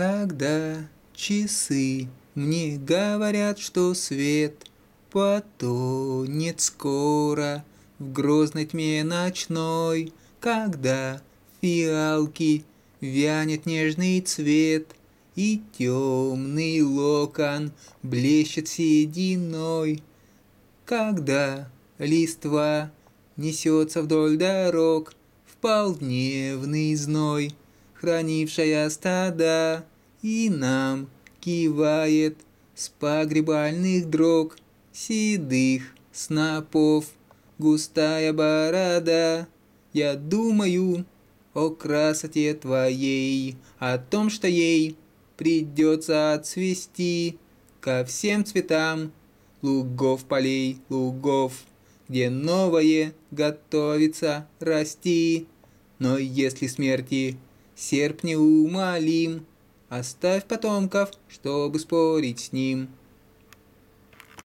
Когда часы мне говорят, что свет потонет скоро в грозной тьме ночной, Когда фиалки вянет нежный цвет И темный локон блещет сединой, Когда листва несется вдоль дорог В полдневный зной, хранившая стада, И нам кивает с погребальных дрог Седых снопов густая борода. Я думаю о красоте твоей, О том, что ей придется отцвести Ко всем цветам лугов, полей, лугов, Где новое готовится расти. Но если смерти серп неумолим, Оставь потомков, чтобы спорить с ним.